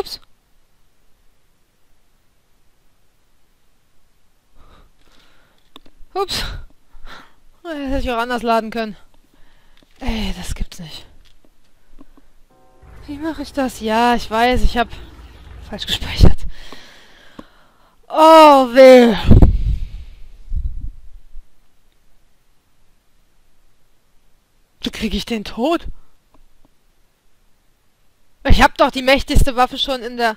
Ups. Ups. Das hätte ich auch anders laden können. Ey, das gibt's nicht. Wie mache ich das? Ja, ich weiß, ich habe falsch gespeichert. Oh, weh. Wie kriege ich den tot? Ich habe doch die mächtigste Waffe schon in der...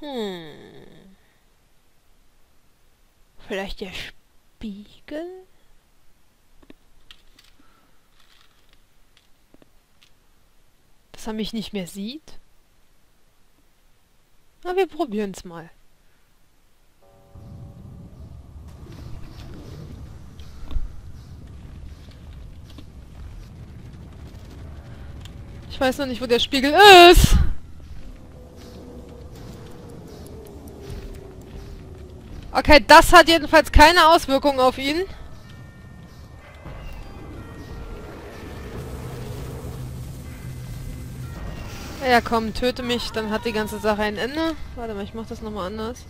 Hm. Vielleicht der Spiegel? Dass er mich nicht mehr sieht? Na, wir probieren es mal. Ich weiß noch nicht, wo der Spiegel ist. Okay, das hat jedenfalls keine Auswirkungen auf ihn. Ja komm, töte mich, dann hat die ganze Sache ein Ende. Warte mal, ich mach das nochmal anders.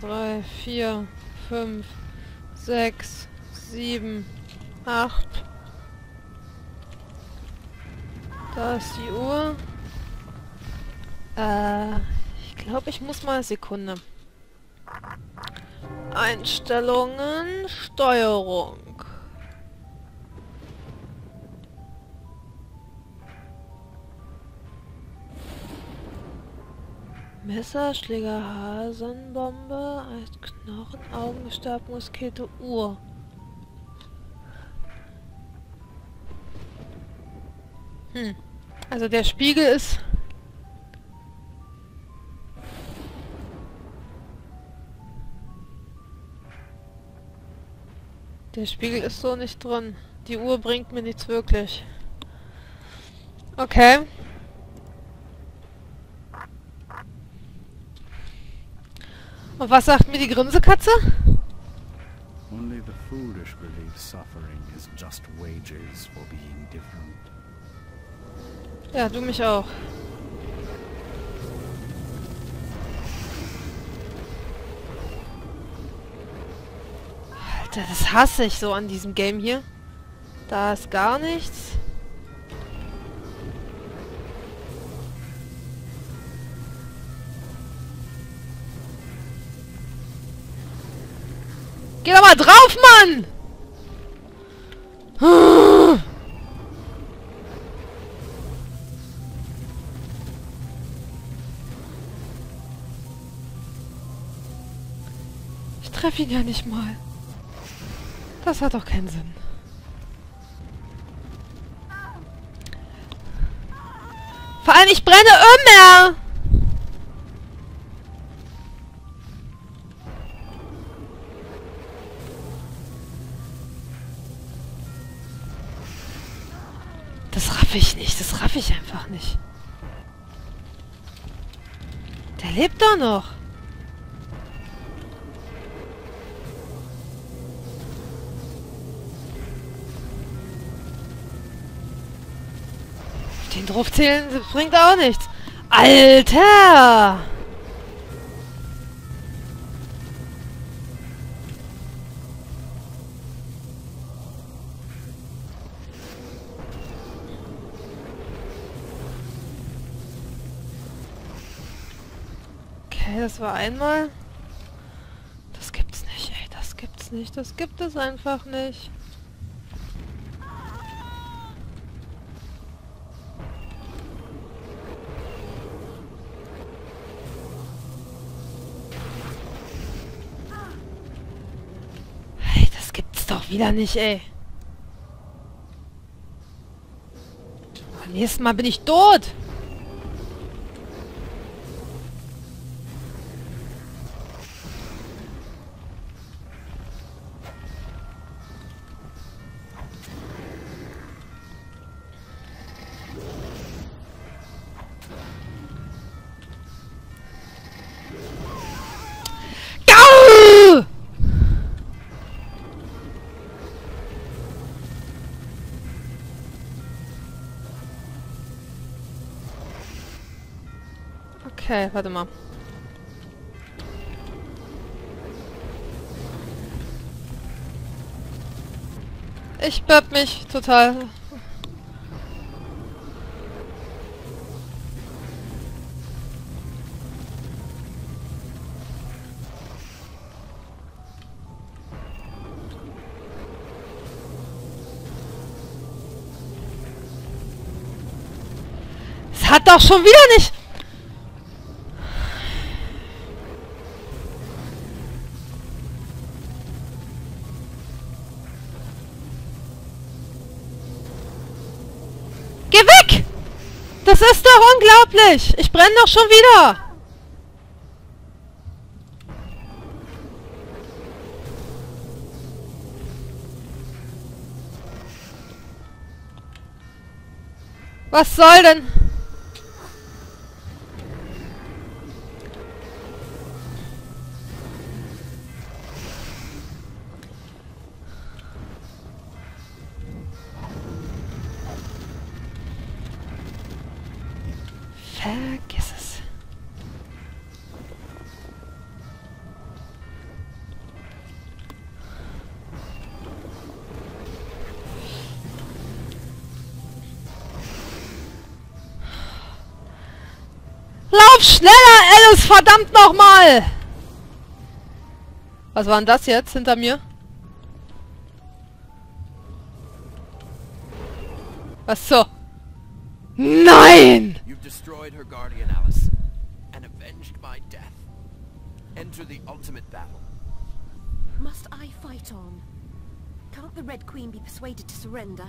2, 3, 4, 5, 6, 7, 8. Da ist die Uhr. Äh, ich glaube, ich muss mal Sekunde. Einstellungen, Steuerung. Messer, Schläger, Hasenbombe, Knochen, Augenstab, Muskete, Uhr. Hm. Also der Spiegel ist... Der Spiegel ist so nicht drin. Die Uhr bringt mir nichts wirklich. Okay. Und was sagt mir die Grinsekatze? Only the foolish believe suffering is just wages for being different. Ja, du mich auch. Alter, das hasse ich so an diesem Game hier. Da ist gar nichts. Geh doch mal drauf, Mann! Treffe ihn ja nicht mal. Das hat doch keinen Sinn. Vor allem, ich brenne immer! raff ich nicht. Das raff ich einfach nicht. Der lebt doch noch. Draufzählen bringt auch nichts. Alter! Okay, das war einmal. Das gibt's nicht, ey. Das gibt's nicht. Das gibt es einfach nicht. Hey, das gibt's doch wieder nicht, ey. Beim nächsten Mal bin ich tot. Okay, warte mal. Ich burp mich total. Es hat doch schon wieder nicht... Geh weg! Das ist doch unglaublich! Ich brenne doch schon wieder! Was soll denn? Vergiss es. Lauf schneller, Alice, verdammt nochmal! Was war denn das jetzt hinter mir? Was so? Nein! Destroyed her guardian, Alice, and avenged my death. Enter the ultimate battle. Must I fight on? Can't the Red Queen be persuaded to surrender?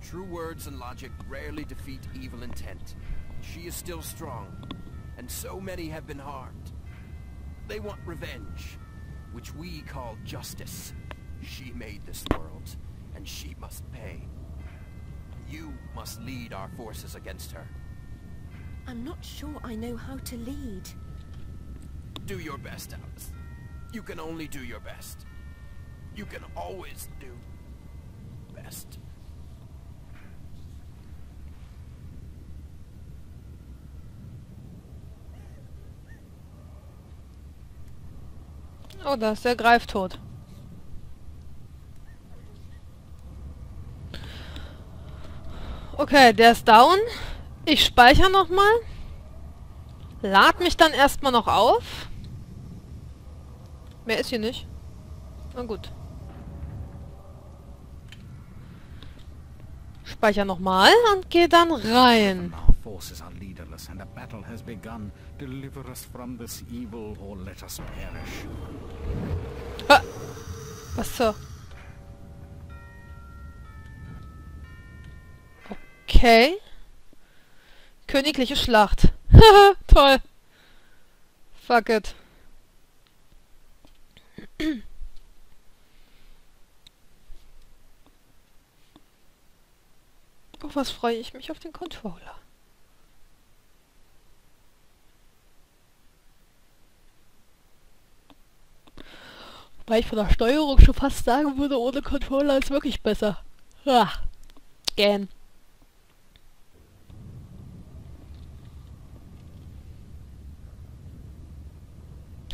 True words and logic rarely defeat evil intent. She is still strong, and so many have been harmed. They want revenge, which we call justice. She made this world, and she must pay. You must lead our forces against her. I'm not sure I know how to lead. Do your best, Alice. You can only do your best. You can always do best. Oh, da ist der Greiftod. Okay, der ist down. Ich speichere nochmal. Lad mich dann erstmal noch auf. Mehr ist hier nicht. Na gut. Speicher nochmal und gehe dann rein. Our forces are leaderless and a battle has begun. Deliver us from this evil or let us perish. Ah, was so? Okay. Königliche Schlacht. Toll. Fuck it. Oh, was freue ich mich auf den Controller. Weil ich von der Steuerung schon fast sagen würde, ohne Controller ist wirklich besser. Ah, gern.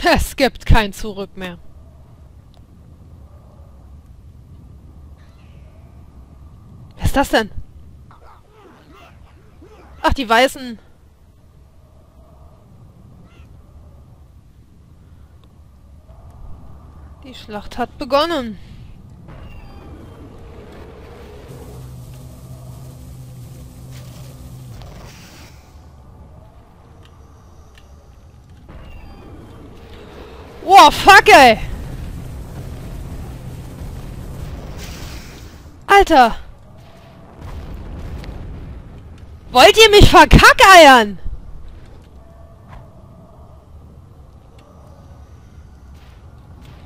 Es gibt kein Zurück mehr. Was ist das denn? Ach, die Weißen. Die Schlacht hat begonnen. Wow, fuck, ey! Alter! Wollt ihr mich verkackeiern?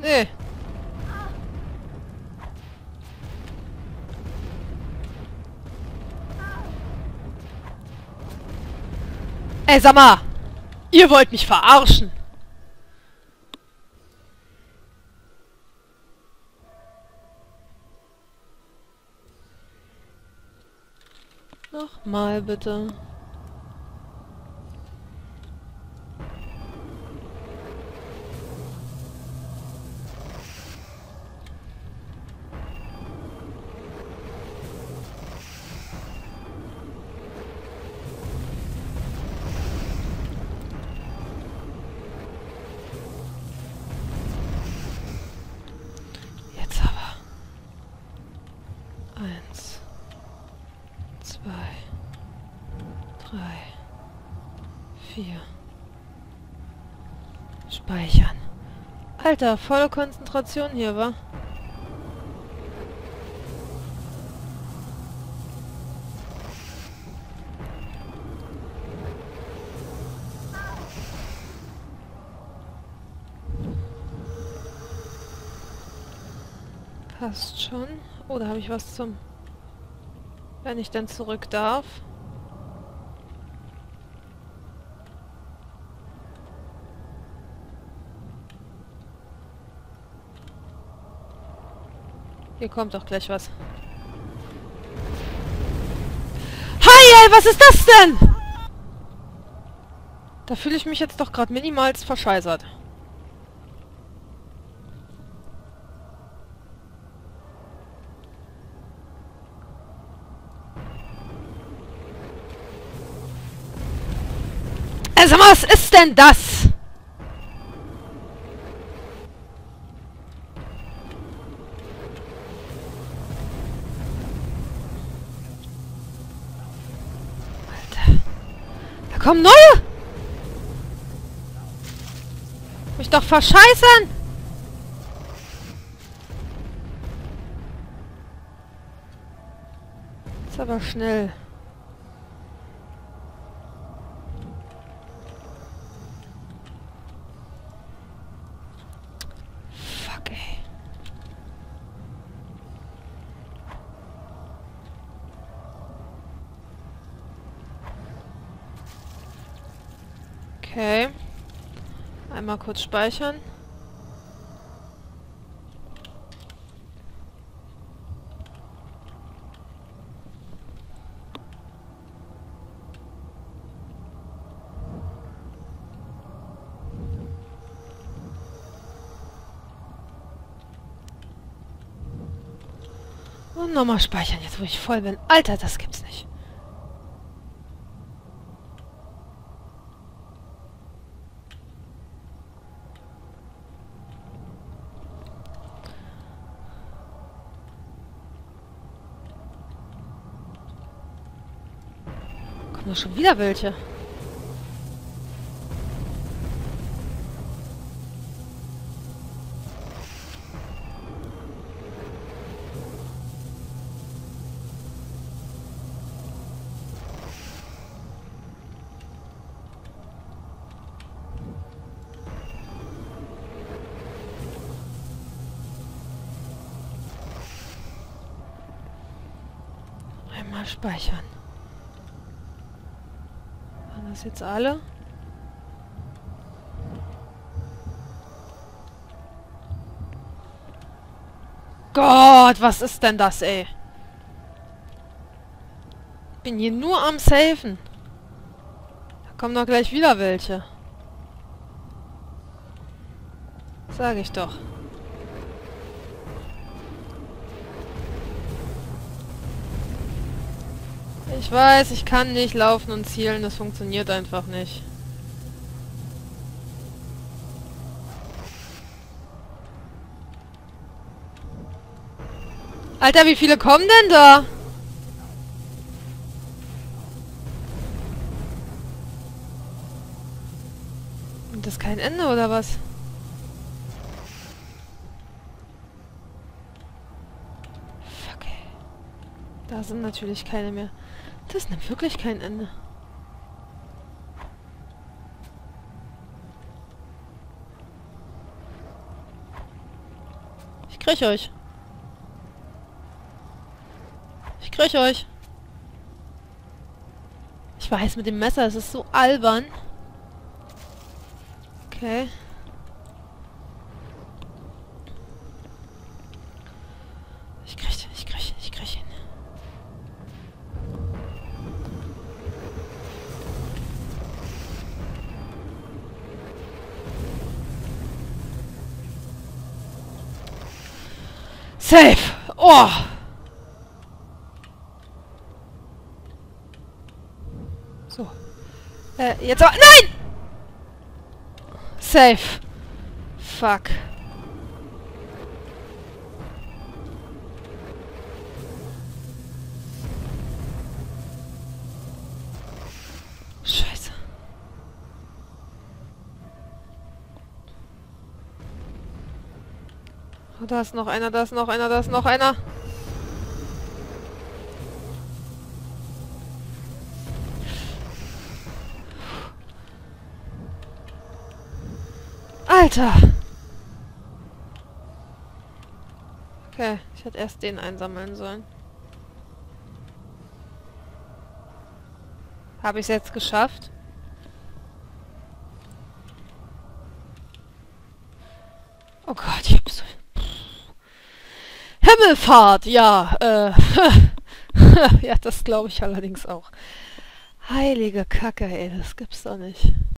Nee. Ey, sag mal! Ihr wollt mich verarschen! Nochmal bitte. 4. Speichern. Alter, volle Konzentration hier, wa? Passt schon. Oder oh, habe ich was zum... Wenn ich denn zurück darf. Hier kommt doch gleich was. Hi, ey, was ist das denn? Da fühle ich mich jetzt doch gerade minimals verscheißert. Also was ist denn das? Alter. Da kommen neue! Mich doch verscheißern! Ist aber schnell. Fuck, ey. Okay. Einmal kurz speichern. Und nochmal speichern, jetzt wo ich voll bin. Alter, das gibt's nicht. Doch schon wieder welche. Einmal speichern. Das jetzt alle? Gott, was ist denn das, ey? Bin hier nur am Safen. Da kommen doch gleich wieder welche. Sag ich doch. Ich weiß, ich kann nicht laufen und zielen, das funktioniert einfach nicht. Alter, wie viele kommen denn da? Und das kein Ende, oder was? Fuck, ey. Sind natürlich keine mehr. Das nimmt wirklich kein Ende. Ich krieg euch. Ich krieg euch. Ich weiß, mit dem Messer, es ist so albern. Okay. Safe! Oh! So. Äh, jetzt aber... Nein! Safe. Fuck. Oh, da ist noch einer, da ist noch einer, da ist noch einer. Alter! Okay, ich hätte erst den einsammeln sollen. Habe ich es jetzt geschafft? Oh Gott. Himmelfahrt, ja, äh... ja, das glaube ich allerdings auch. Heilige Kacke, ey, das gibt's doch nicht.